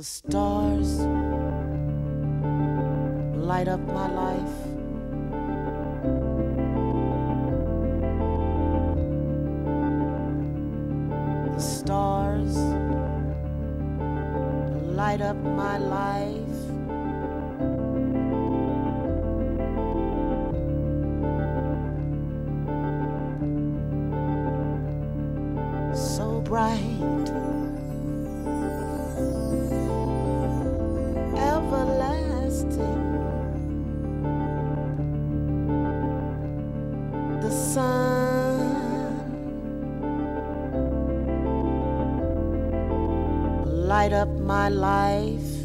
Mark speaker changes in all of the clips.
Speaker 1: The stars light up my life. The stars light up my life. Light up my life.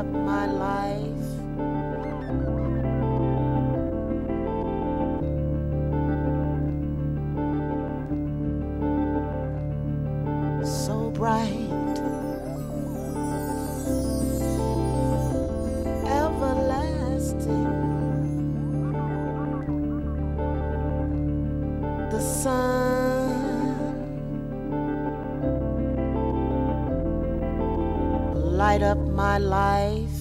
Speaker 1: Up my life. Light up my life.